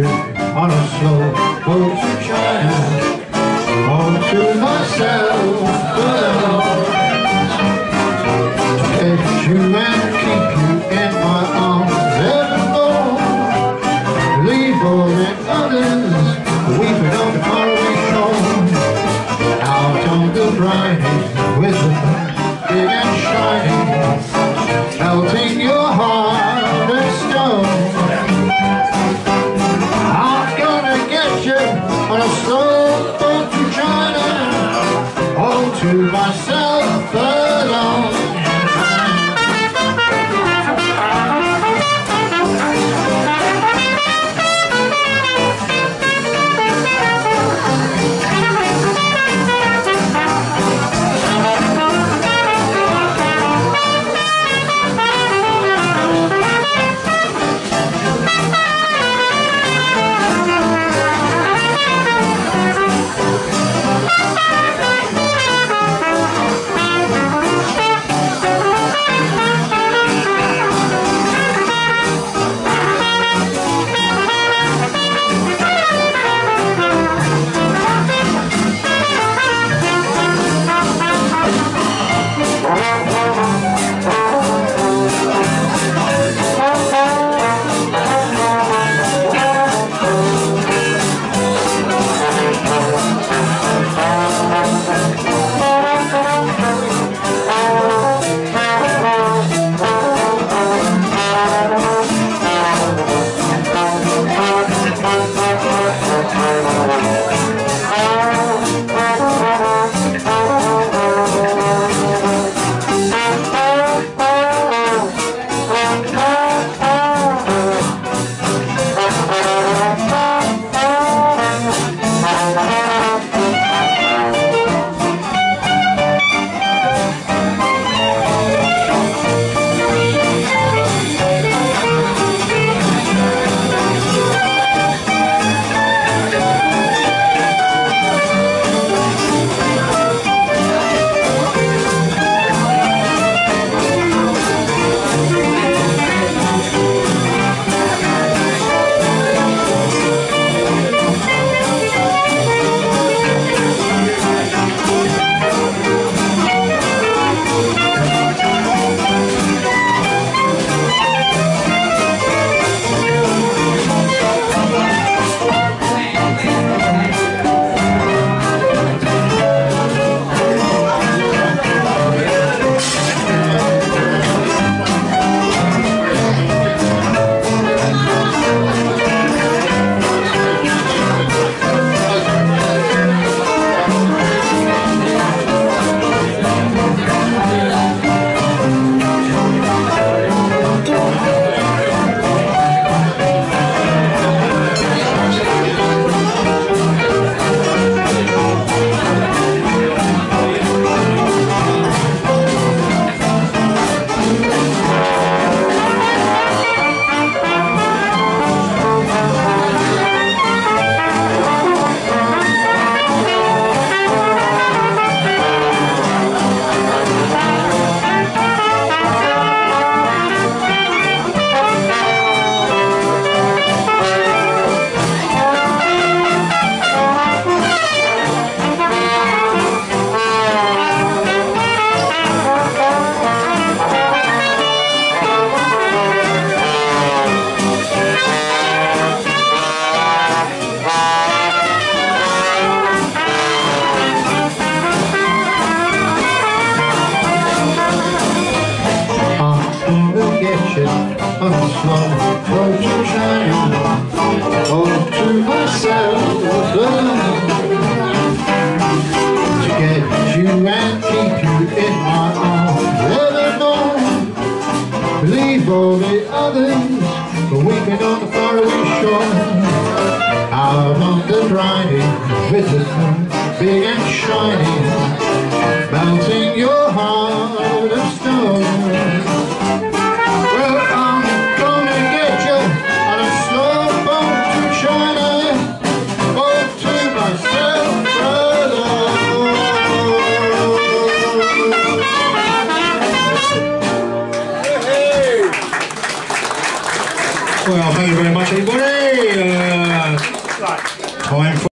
you on a slow boat to China. All to myself. To myself on a slow road to myself get you and keep you in my arms evermore Leave all the others weeping on the faraway shore Out on the briny with big and shiny Melting your heart of stone thank you very much, everybody. Uh, time for